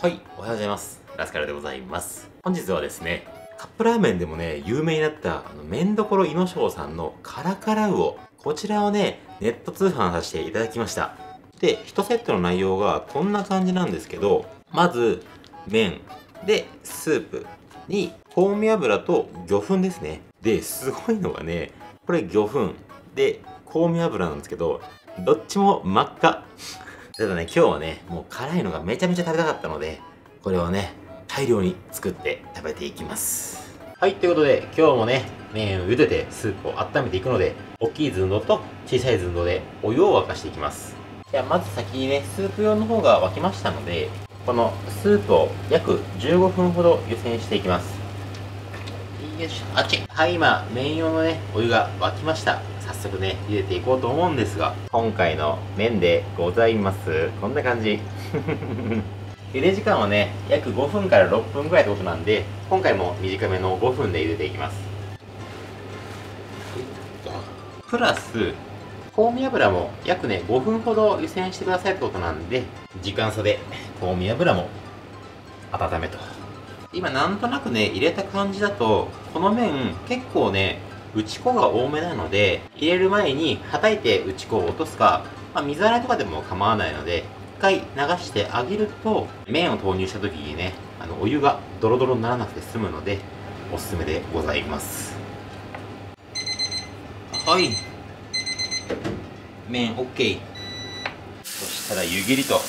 はい、おはようございます。ラスカルでございます。本日はですね、カップラーメンでもね、有名になった、あの、麺どころいのしょうさんのカラカラウオ。こちらをね、ネット通販させていただきました。で、1セットの内容がこんな感じなんですけど、まず、麺、で、スープに、香味油と魚粉ですね。で、すごいのがね、これ魚粉、で、香味油なんですけど、どっちも真っ赤。ただね、今日はね、もう辛いのがめちゃめちゃ食べたかったので、これをね、大量に作って食べていきます。はい、ということで、今日もね、麺を茹でてスープを温めていくので、大きい寸胴と小さい寸胴でお湯を沸かしていきます。じゃあ、まず先にね、スープ用の方が沸きましたので、このスープを約15分ほど湯煎していきます。よいしょ、あっち。はい、今、麺用のね、お湯が沸きました。早速ね、茹でていこうと思うんですが、今回の麺でございます。こんな感じ。茹で時間はね、約5分から6分ぐらいってことなんで、今回も短めの5分で茹でていきます。プラス、香味油も約ね、5分ほど湯煎してくださいってことなんで、時間差で香味油も温めと。今なんとなくね、入れた感じだと、この麺結構ね、内子が多めなので、入れる前にはたいて内子を落とすか、まあ、水洗いとかでも構わないので、一回流してあげると、麺を投入した時にね、あの、お湯がドロドロにならなくて済むので、おすすめでございます。はい。麺 OK。そしたら湯切りと。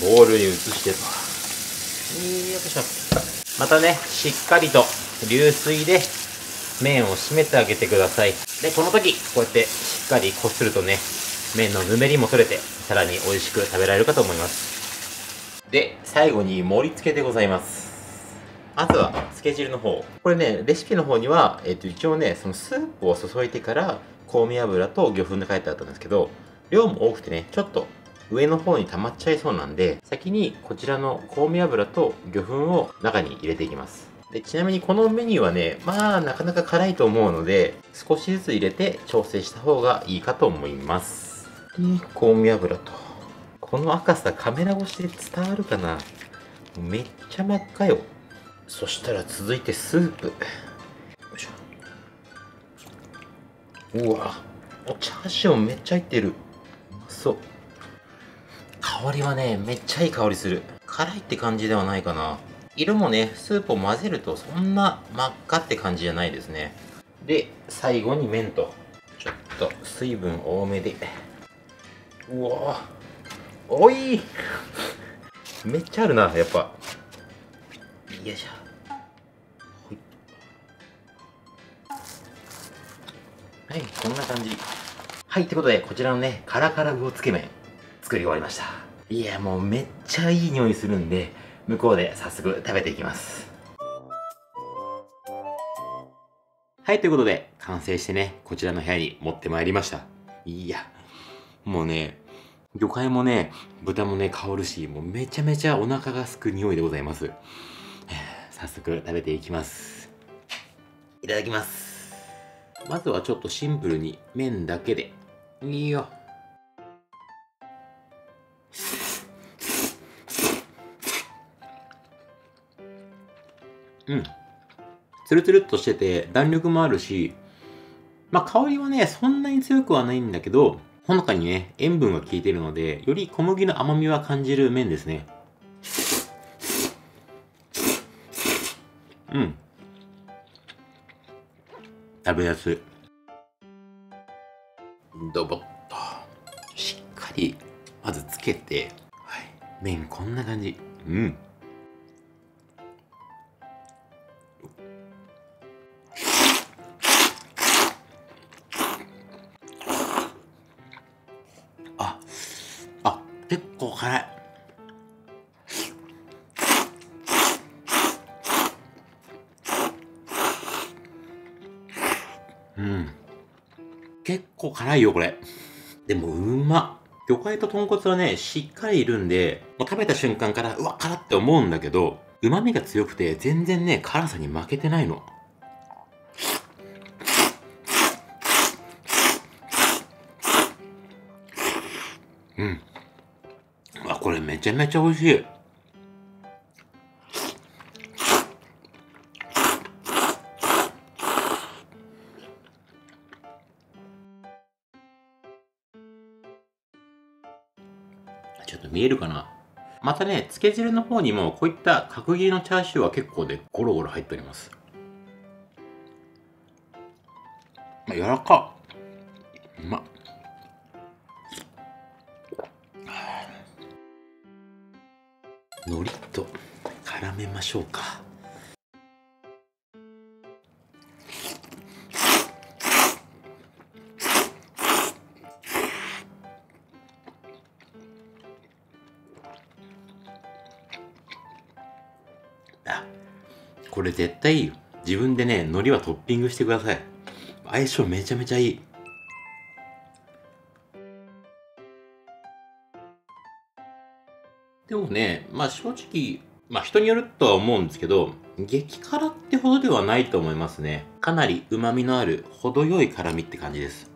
ボウルに移してと。よいしょ。またね、しっかりと流水で麺を締めてあげてください。で、この時、こうやってしっかりこするとね、麺のぬめりも取れて、さらに美味しく食べられるかと思います。で、最後に盛り付けでございます。まずは、つけ汁の方。これね、レシピの方には、えっ、と、一応ね、そのスープを注いでから、香味油と魚粉で書いてあったんですけど、量も多くてね、ちょっと上の方に溜まっちゃいそうなんで、先にこちらの香味油と魚粉を中に入れていきます。で、ちなみにこのメニューはね、まあなかなか辛いと思うので、少しずつ入れて調整した方がいいかと思います。で、香味油と。この赤さカメラ越しで伝わるかな？めっちゃ真っ赤よ。そしたら続いてスープ。よいしょ。うわ、おチャーシューもめっちゃ入ってる。うまそう。香りはね、めっちゃいい香りする。辛いって感じではないかな。色もね、スープを混ぜるとそんな真っ赤って感じじゃないですね。で、最後に麺と、ちょっと水分多めで。うわおいめっちゃあるな、やっぱ。よいしょ。はい、こんな感じ。はい、ってことで、こちらのね、カラカラ魚つけ麺、作り終わりました。いや、もうめっちゃいい匂いするんで、向こうで早速食べていきます。はい、ということで、完成してね、こちらの部屋に持ってまいりました。いや、もうね、魚介もね、豚もね、香るし、もうめちゃめちゃお腹がすく匂いでございます。早速食べていきます。いただきます。まずはちょっとシンプルに麺だけで。いいよ。うん。つるつるっとしてて弾力もあるし、まあ香りはね、そんなに強くはないんだけど、ほのかにね、塩分が効いてるので、より小麦の甘みは感じる麺ですね。うん。食べやすい。ドボッと。しっかり、まずつけて、はい。麺こんな感じ。うん。辛い。うん。結構辛いよ、これ。でも、うまっ。魚介と豚骨はね、しっかりいるんで、もう食べた瞬間から、うわ、辛って思うんだけど、旨味が強くて、全然ね、辛さに負けてないの。うんあこれめちゃめちゃ美味しいちょっと見えるかな？またね、つけ汁の方にもこういった角切りのチャーシューは結構でゴロゴロ入っております。まあ、柔らかうまっ。ましょうか。これ絶対いい自分でね海苔はトッピングしてください。相性めちゃめちゃいい。でもねまあ正直まあ人によるとは思うんですけど激辛ってほどではないと思いますね。かなり旨味のある程よい辛味って感じです。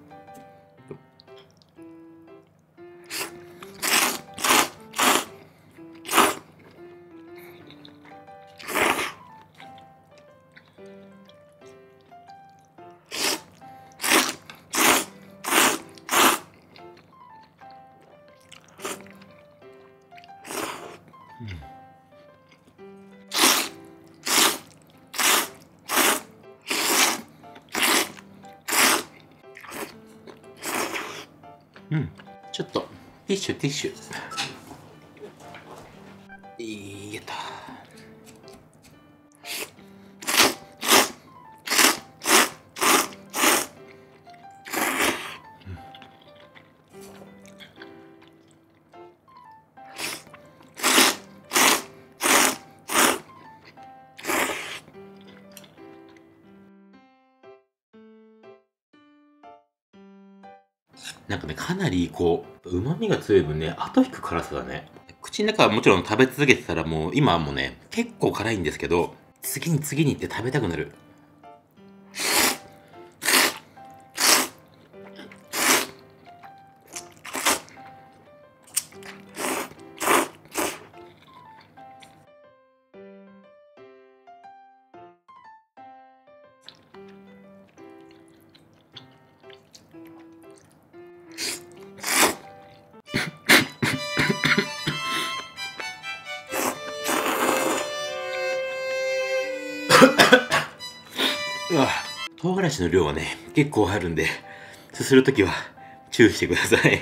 うん。ちょっとティッシュティッシュ。なんかね、かなりこう、旨味が強い分ね、後引く辛さだね。口の中はもちろん食べ続けてたらもう、今はもうね、結構辛いんですけど、次に次に行って食べたくなる。唐辛子の量はね、結構あるんで、すするときは注意してください。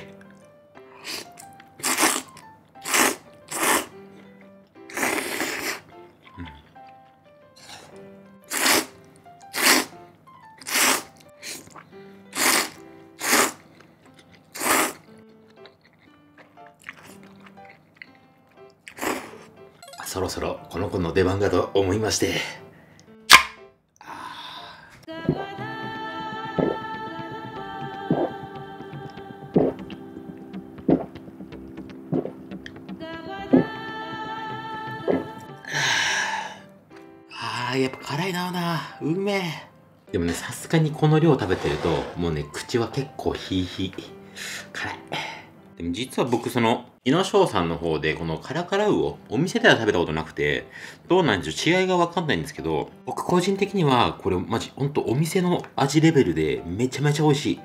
そろそろこの子の出番だと思いまして。ーやっぱ辛いなうめえ。でもねさすがにこの量食べてるともうね口は結構ヒーヒー。辛い。でも実は僕その井野翔さんの方でこのカラカラウをお店では食べたことなくてどうなんでしょう違いがわかんないんですけど僕個人的にはこれマジほんとお店の味レベルでめちゃめちゃ美味しい。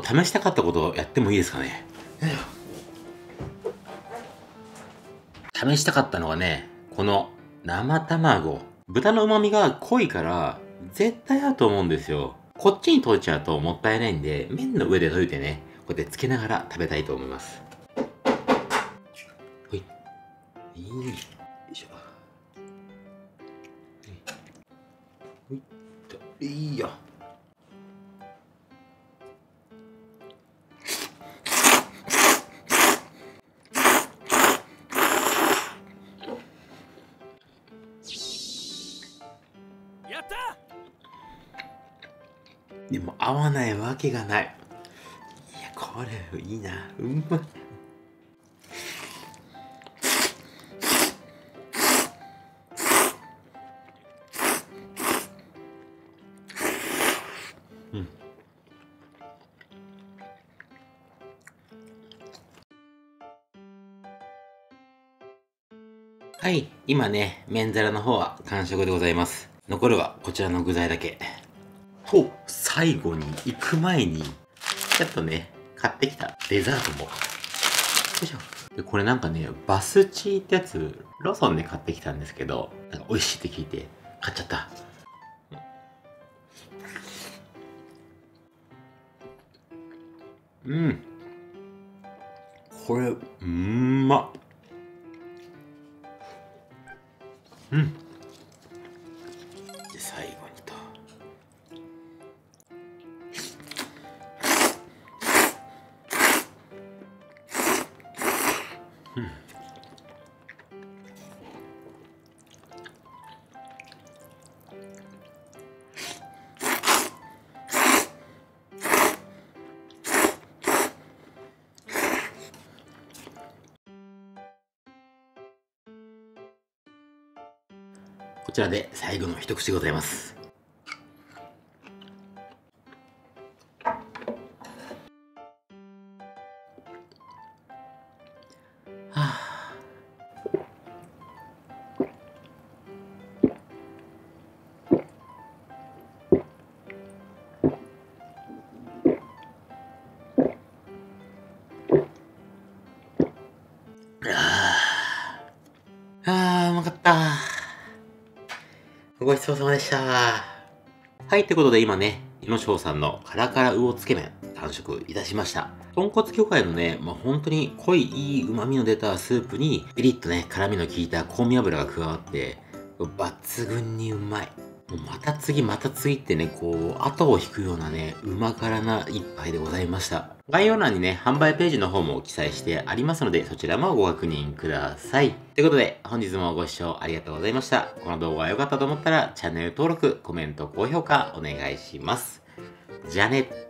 と試したかったことをやってもいいですかね？試したかったのはねこの生卵。豚の旨味が濃いから絶対合うと思うんですよ。こっちに溶いちゃうともったいないんで麺の上で溶いてねこうやってつけながら食べたいと思います。ほい。いいよいしょ。ほいと。いいよ。合わないわけがない。いや、これいいな。うまい。はい、今ね、麺皿の方は完食でございます。残るはこちらの具材だけ。と、最後に行く前に、ちょっとね、買ってきたデザートも。よいしょ。で、これなんかね、バスチーってやつ、ローソンで買ってきたんですけど、なんか美味しいって聞いて、買っちゃった。うん。これ、うんまっ。うんこちらで最後の一口でございます。ちそうさまでした。はい、ということで今ね、イノショウさんのカラカラ魚つけ麺、完食いたしました。豚骨魚介のね、まあ、本当に濃いいい旨味の出たスープに、ピリッとね、辛みの効いた香味油が加わって、抜群にうまい。もうまた次また次ってね、こう、後を引くようなね、うま辛な一杯でございました。概要欄にね、販売ページの方も記載してありますので、そちらもご確認ください。ということで、本日もご視聴ありがとうございました。この動画が良かったと思ったら、チャンネル登録、コメント、高評価お願いします。じゃあね。